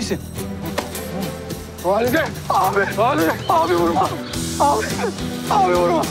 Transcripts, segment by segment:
Birader iyi misin? Valide! Abi! Valide! Abi vurma! Abi! Abi vurma!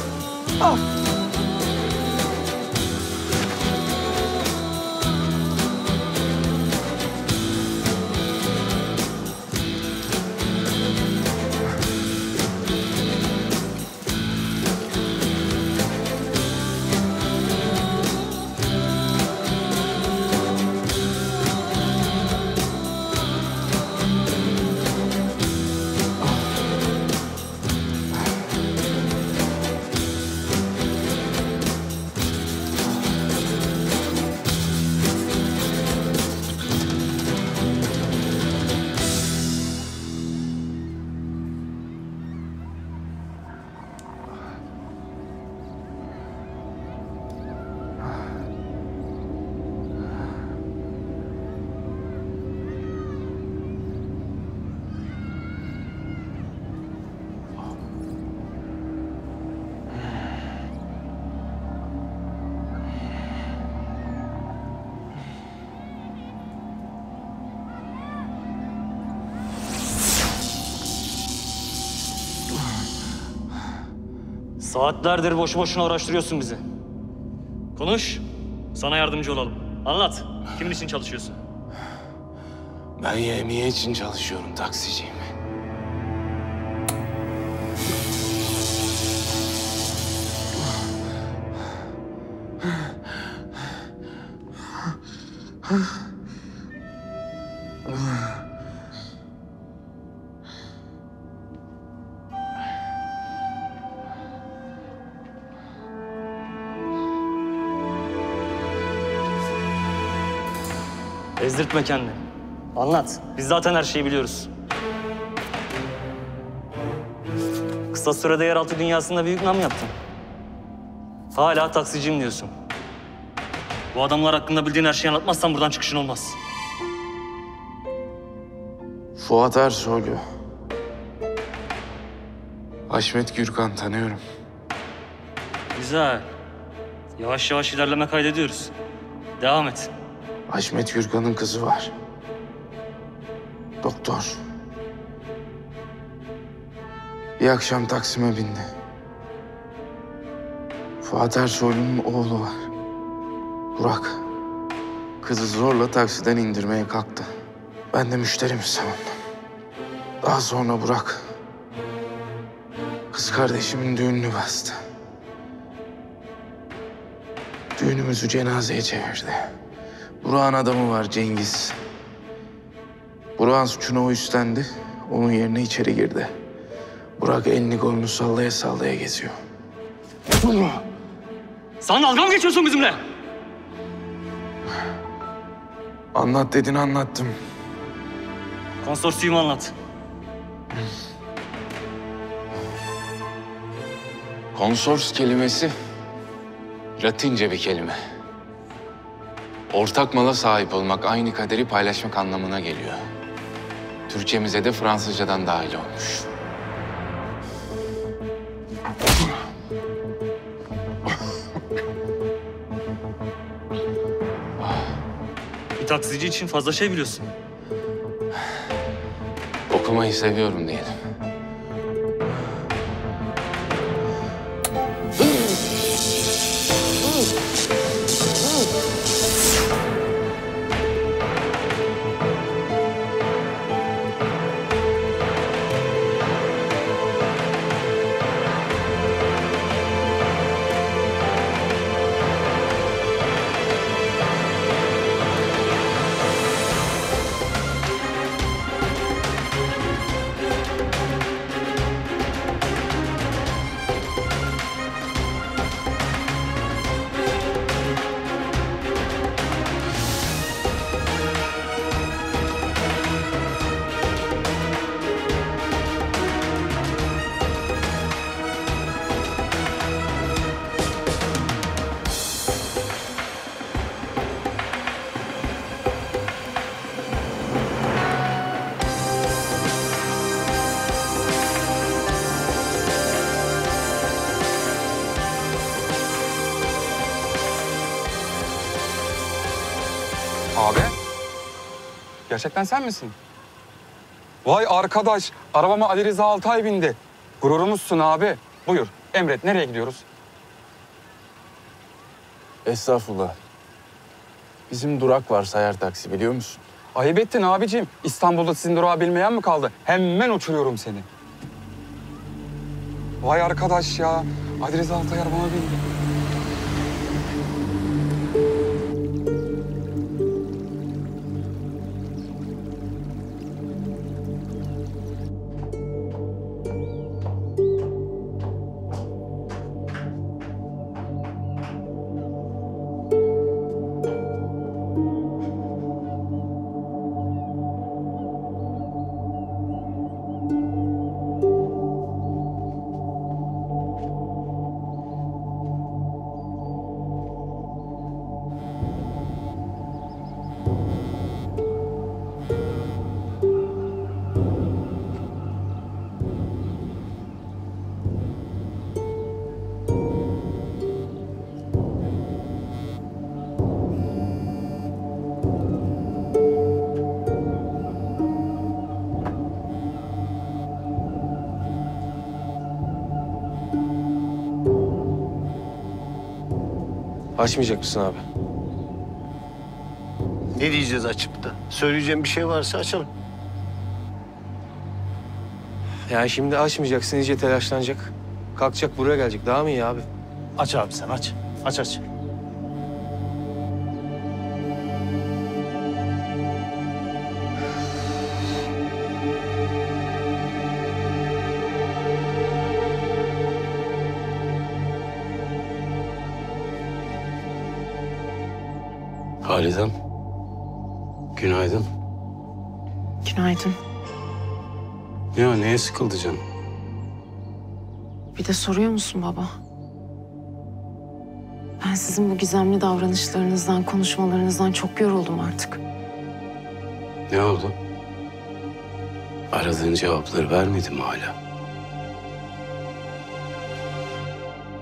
Saatlerdir boşu boşuna uğraştırıyorsun bizi. Konuş. Sana yardımcı olalım. Anlat. Kimin için çalışıyorsun? Ben yemeğe için çalışıyorum taksiciyim. Ezdirtme kendini. Anlat. Biz zaten her şeyi biliyoruz. Kısa sürede yeraltı dünyasında büyük nam yaptın. Hala taksiciyim diyorsun. Bu adamlar hakkında bildiğin her şeyi anlatmazsan buradan çıkışın olmaz. Fuat Ersoylu. Haşmet Gürkan tanıyorum. Güzel. Yavaş yavaş ilerleme kaydediyoruz. Devam et. Haşmet Gürkan'ın kızı var. Doktor. Bir akşam Taksim'e bindi. Fuat Ersoylu'nun oğlu var. Burak. Kızı zorla taksiden indirmeye kalktı. Ben de müşterimi savundum. Daha sonra Burak... Kız kardeşimin düğününü bastı. Düğünümüzü cenazeye çevirdi. Burak'ın adamı var Cengiz. Burak'ın suçunu o üstlendi. Onun yerine içeri girdi. Burak elini kolunu sallaya sallaya geziyor. Sen dalga mı geçiyorsun bizimle? Anlat dedin anlattım. Konsorsiyumu anlat. Konsors kelimesi Latince bir kelime. Ortak mala sahip olmak, aynı kaderi paylaşmak anlamına geliyor. Türkçemize de Fransızcadan dahil olmuş. Bir taksici için fazla şey biliyorsun. Okumayı seviyorum diyelim. Gerçekten sen misin? Vay arkadaş, arabama Ali Rıza Altay bindi. Gururumuzsun abi. Buyur, emret. Nereye gidiyoruz? Estağfurullah. Bizim durak var Sayar Taksi biliyor musun? Ayıp ettin abicim. İstanbul'da sizin durağı bilmeyen mi kaldı? Hemen uçuruyorum seni. Vay arkadaş ya. Ali Rıza Altay arabama bindi. Açmayacak mısın abi? Ne diyeceğiz açıp da? Söyleyeceğim bir şey varsa açalım. Yani şimdi açmayacaksın, iyice telaşlanacak. Kalkacak buraya gelecek. Daha mı iyi abi? Aç abi sen aç. Aç aç. Halidem. Günaydın. Günaydın. Ya neye sıkıldı canım? Bir de soruyor musun baba? Ben sizin bu gizemli davranışlarınızdan, konuşmalarınızdan çok yoruldum artık. Ne oldu? Aradığın cevapları vermedi mi hala?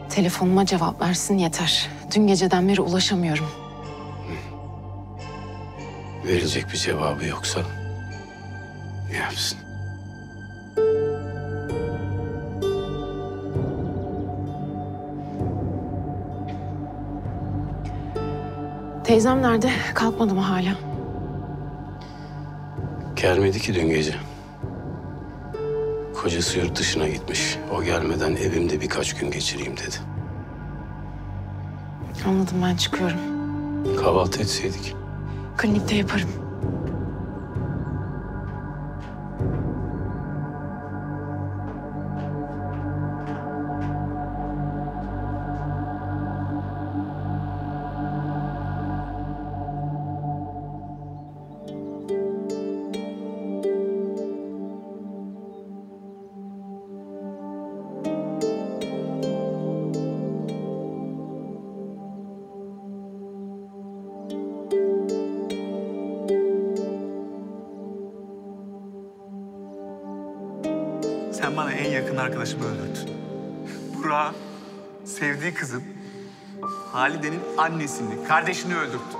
Telefonuma cevap versin yeter. Dün geceden beri ulaşamıyorum. Verecek bir cevabı yoksa ne yapsın? Teyzem nerede? Kalkmadı mı hala? Gelmedi ki dün gece. Kocası yurt dışına gitmiş. O gelmeden evimde birkaç gün geçireyim dedi. Anladım ben çıkıyorum. Kahvaltı etseydik. Klinikte yaparım. Sen bana en yakın arkadaşımı öldürdün. Burak'ın sevdiği kızın Halide'nin annesini, kardeşini öldürdün.